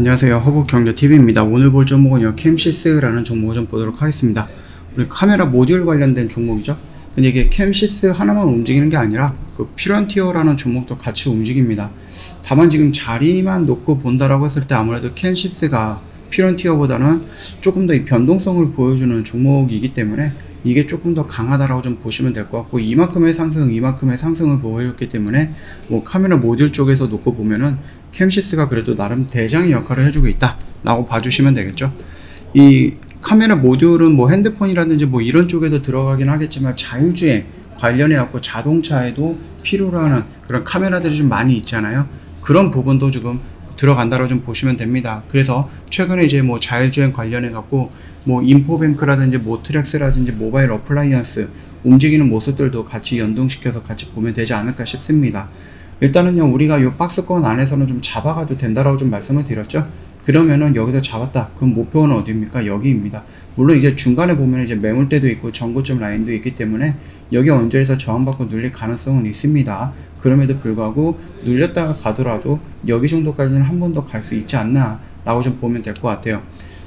안녕하세요. 허브경제TV입니다. 오늘 볼 종목은요 캠시스라는 종목을 좀 보도록 하겠습니다. 우리 카메라 모듈 관련된 종목이죠? 근데 이게 캠시스 하나만 움직이는 게 아니라 그 피런티어라는 종목도 같이 움직입니다. 다만 지금 자리만 놓고 본다라고 했을 때 아무래도 캠시스가 피런티어보다는 조금 더 이 변동성을 보여주는 종목이기 때문에 이게 조금 더 강하다라고 좀 보시면 될 것 같고 이만큼의 상승 이만큼의 상승을 보여줬기 때문에 뭐 카메라 모듈 쪽에서 놓고 보면은 캠시스가 그래도 나름 대장의 역할을 해주고 있다 라고 봐주시면 되겠죠. 이 카메라 모듈은 뭐 핸드폰이라든지 뭐 이런 쪽에도 들어가긴 하겠지만 자율주행 관련해 갖고 자동차에도 필요로 하는 그런 카메라들이 좀 많이 있잖아요. 그런 부분도 지금 들어간다고 좀 보시면 됩니다. 그래서 최근에 이제 뭐 자율주행 관련해 갖고 뭐 인포뱅크라든지 모트렉스라든지 모바일 어플라이언스 움직이는 모습들도 같이 연동시켜서 같이 보면 되지 않을까 싶습니다. 일단은요 우리가 이 박스권 안에서는 좀 잡아가도 된다라고 좀 말씀을 드렸죠. 그러면은 여기서 잡았다. 그럼 목표는 어디입니까? 여기입니다. 물론 이제 중간에 보면 이제 매물대도 있고 전고점 라인도 있기 때문에 여기 언저리에서 저항받고 눌릴 가능성은 있습니다. 그럼에도 불구하고 눌렸다가 가더라도 여기 정도까지는 한 번 더 갈 수 있지 않나 라고 좀 보면 될 것 같아요.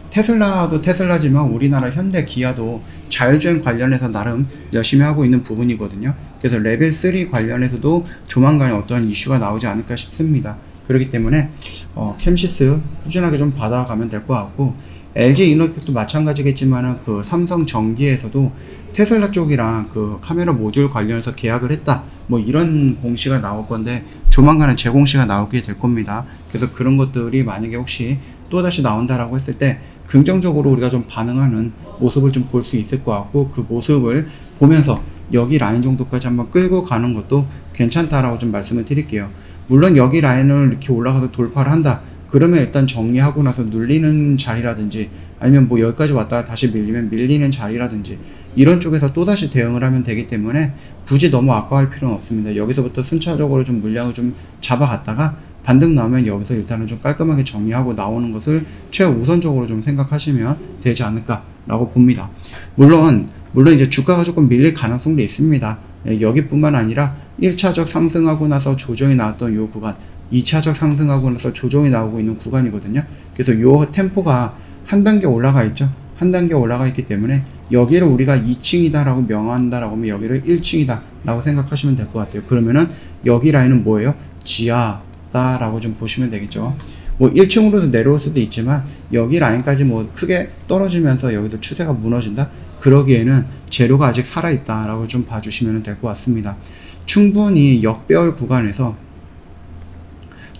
테슬라도 테슬라지만 우리나라 현대 기아도 자율주행 관련해서 나름 열심히 하고 있는 부분이거든요. 그래서 레벨 3 관련해서도 조만간에 어떠한 이슈가 나오지 않을까 싶습니다. 그렇기 때문에 어, 캠시스 꾸준하게 좀 받아가면 될 것 같고 LG 이노텍도 마찬가지겠지만은 그 삼성 전기에서도 테슬라 쪽이랑 그 카메라 모듈 관련해서 계약을 했다. 뭐 이런 공시가 나올 건데 조만간에 재공시가 나오게 될 겁니다. 그래서 그런 것들이 만약에 혹시 또다시 나온다라고 했을 때 긍정적으로 우리가 좀 반응하는 모습을 좀 볼 수 있을 것 같고 그 모습을 보면서 여기 라인 정도까지 한번 끌고 가는 것도 괜찮다라고 좀 말씀을 드릴게요. 물론 여기 라인을 이렇게 올라가서 돌파를 한다. 그러면 일단 정리하고 나서 눌리는 자리라든지 아니면 뭐 여기까지 왔다가 다시 밀리면 밀리는 자리라든지 이런 쪽에서 또다시 대응을 하면 되기 때문에 굳이 너무 아까워할 필요는 없습니다. 여기서부터 순차적으로 좀 물량을 좀 잡아갔다가 반등 나오면 여기서 일단은 좀 깔끔하게 정리하고 나오는 것을 최우선적으로 좀 생각하시면 되지 않을까라고 봅니다. 물론 물론 이제 주가가 조금 밀릴 가능성도 있습니다. 예, 여기뿐만 아니라 1차적 상승하고 나서 조정이 나왔던 이 구간 2차적 상승하고 나서 조정이 나오고 있는 구간이거든요. 그래서 이 템포가 한 단계 올라가 있죠. 한 단계 올라가 있기 때문에 여기를 우리가 2층이다라고 명한다라고 하면 여기를 1층이다라고 생각하시면 될 것 같아요. 그러면은 여기 라인은 뭐예요? 지하다라고 좀 보시면 되겠죠. 뭐 1층으로도 내려올 수도 있지만 여기 라인까지 뭐 크게 떨어지면서 여기서 추세가 무너진다? 그러기에는 재료가 아직 살아있다라고 좀 봐주시면 될 것 같습니다. 충분히 역배열 구간에서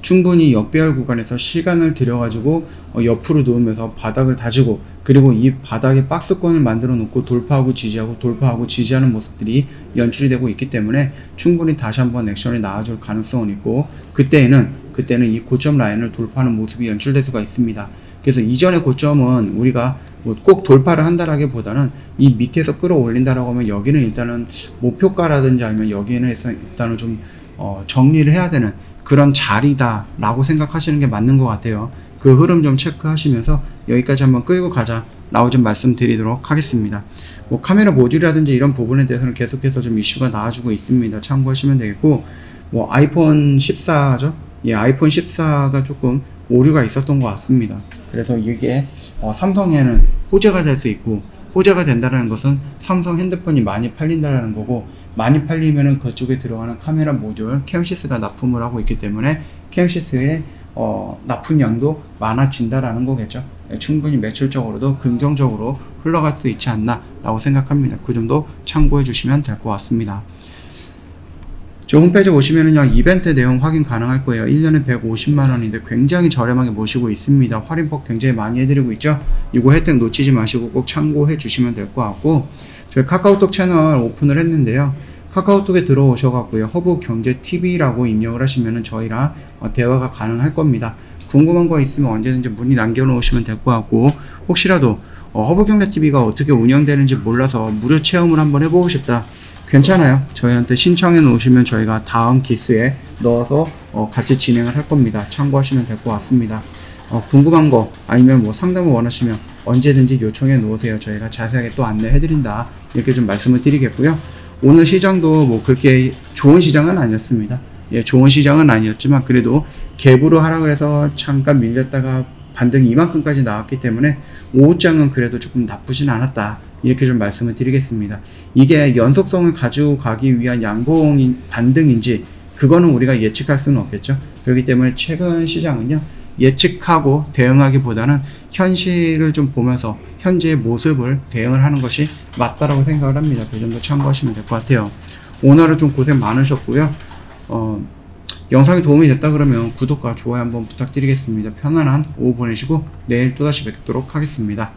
충분히 역배열 구간에서 시간을 들여가지고 어, 옆으로 누우면서 바닥을 다지고 그리고 이 바닥에 박스권을 만들어 놓고 돌파하고 지지하고 돌파하고 지지하는 모습들이 연출이 되고 있기 때문에 충분히 다시 한번 액션이 나와줄 가능성은 있고 그때에는 그때는 이 고점 라인을 돌파하는 모습이 연출될 수가 있습니다. 그래서 이전의 고점은 우리가 뭐 꼭 돌파를 한다라기보다는 이 밑에서 끌어올린다라고 하면 여기는 일단은 목표가라든지 아니면 여기는 일단은 좀 어, 정리를 해야 되는 그런 자리다라고 생각하시는 게 맞는 것 같아요. 그 흐름 좀 체크하시면서 여기까지 한번 끌고 가자 라고 좀 말씀드리도록 하겠습니다. 뭐 카메라 모듈이라든지 이런 부분에 대해서는 계속해서 좀 이슈가 나와주고 있습니다. 참고하시면 되겠고 뭐 아이폰 14죠. 예, 아이폰 14가 조금 오류가 있었던 것 같습니다. 그래서 이게 어, 삼성에는 호재가 될 수 있고 호재가 된다는 것은 삼성 핸드폰이 많이 팔린다는 거고 많이 팔리면은 그쪽에 들어가는 카메라 모듈 캠시스가 납품을 하고 있기 때문에 캠시스의 어, 납품량도 많아진다라는 거겠죠. 네, 충분히 매출적으로도 긍정적으로 흘러갈 수 있지 않나 라고 생각합니다. 그 점도 참고해 주시면 될 것 같습니다. 저 홈페이지 오시면은요 이벤트 내용 확인 가능할 거예요. 1년에 150만원인데 굉장히 저렴하게 모시고 있습니다. 할인폭 굉장히 많이 해드리고 있죠? 이거 혜택 놓치지 마시고 꼭 참고해 주시면 될 것 같고 저희 카카오톡 채널 오픈을 했는데요. 카카오톡에 들어오셔갖고요. 허브경제TV라고 입력을 하시면은 저희랑 어, 대화가 가능할 겁니다. 궁금한 거 있으면 언제든지 문의 남겨놓으시면 될 것 같고 혹시라도 어, 허브경제TV가 어떻게 운영되는지 몰라서 무료 체험을 한번 해보고 싶다 괜찮아요. 저희한테 신청해 놓으시면 저희가 다음 기스에 넣어서 어, 같이 진행을 할 겁니다. 참고하시면 될 것 같습니다. 어, 궁금한 거 아니면 뭐 상담을 원하시면 언제든지 요청해 놓으세요. 저희가 자세하게 또 안내해 드린다. 이렇게 좀 말씀을 드리겠고요. 오늘 시장도 뭐 그렇게 좋은 시장은 아니었습니다. 예, 좋은 시장은 아니었지만 그래도 갭으로 하라 그래서 잠깐 밀렸다가 반등이 이만큼까지 나왔기 때문에 5장은 그래도 조금 나쁘진 않았다. 이렇게 좀 말씀을 드리겠습니다. 이게 연속성을 가지고 가기 위한 양봉 반등인지 그거는 우리가 예측할 수는 없겠죠. 그렇기 때문에 최근 시장은요. 예측하고 대응하기보다는 현실을 좀 보면서 현재의 모습을 대응을 하는 것이 맞다라고 생각을 합니다. 그 정도 참고하시면 될 것 같아요. 오늘은 좀 고생 많으셨고요. 어, 영상이 도움이 됐다 그러면 구독과 좋아요 한번 부탁드리겠습니다. 편안한 오후 보내시고 내일 또다시 뵙도록 하겠습니다.